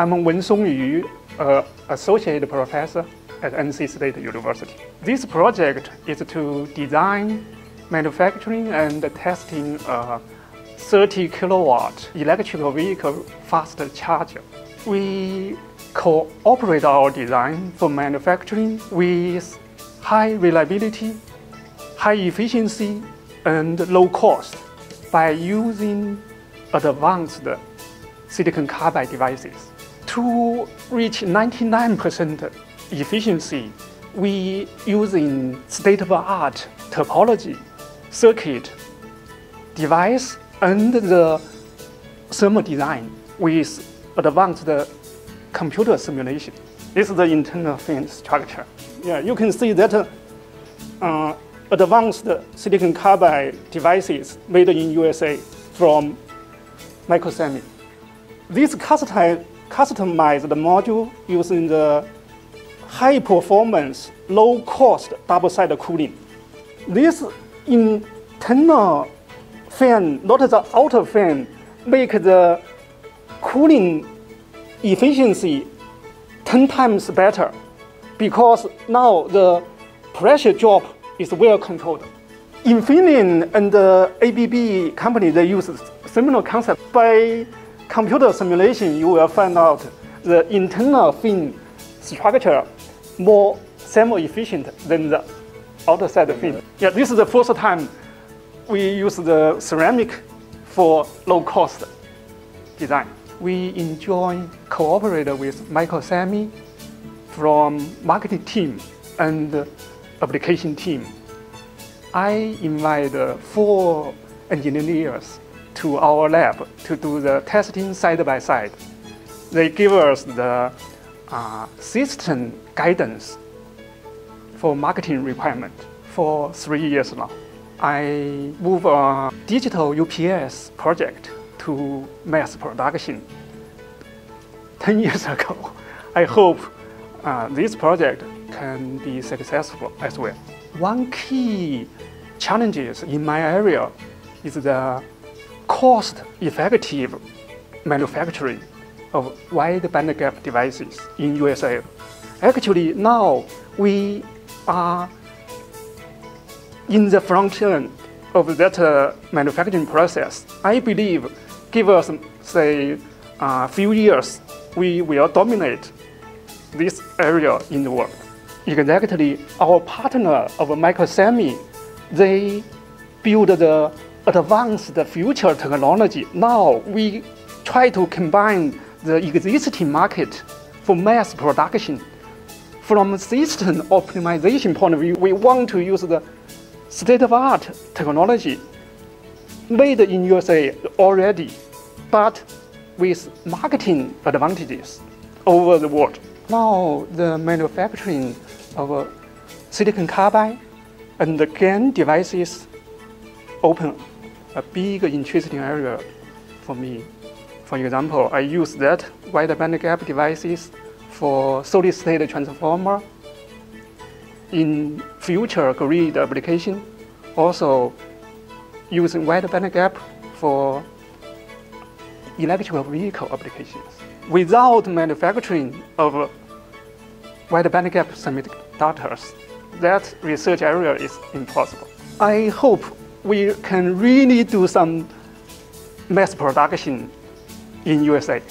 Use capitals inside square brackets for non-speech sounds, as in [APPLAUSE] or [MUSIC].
I'm Wensong Yu, uh, associate professor at NC State University. This project is to design, manufacturing, and testing a 30 kilowatt electric vehicle fast charger. We cooperate our design for manufacturing with high reliability, high efficiency, and low cost by using advanced silicon carbide devices. To reach 99% efficiency, we using state-of-art topology, circuit, device, and the thermal design with advanced computer simulation. This is the internal fin structure. Yeah, you can see that uh, advanced silicon carbide devices made in USA from Microsemi. Customized module using the high performance, low cost double side cooling. This internal fin, not the outer fin, make the cooling efficiency 10 times better because now the pressure drop is well controlled. Infineon and the ABB company, they use similar concept. By computer simulation, you will find out the internal fin structure more semi-efficient than the outside fin. Yeah, this is the first time we use the ceramic for low-cost design. We enjoy cooperate with Microsemi from marketing team and application team. I invite four engineers to our lab to do the testing side by side. They give us the uh, system guidance for marketing requirement for three years now. I move a digital UPS project to mass production 10 [LAUGHS] years ago. I hope uh, this project can be successful as well. One key challenges in my area is the cost-effective manufacturing of wide bandgap devices in USA. Actually, now we are in the front end of that uh, manufacturing process. I believe, give us, say, a uh, few years, we will dominate this area in the world. Exactly, our partner of Microsemi, they build the advanced future technology. Now we try to combine the existing market for mass production. From system optimization point of view, we want to use the state-of-art technology made in USA already, but with marketing advantages over the world. Now the manufacturing of silicon carbide and the GaN devices open a big interesting area for me. For example, I use that wide bandgap devices for solid state transformer in future grid application. Also using wide bandgap for electrical vehicle applications. Without manufacturing of wide bandgap semiconductors, that research area is impossible. I hope we can really do some mass production in USA.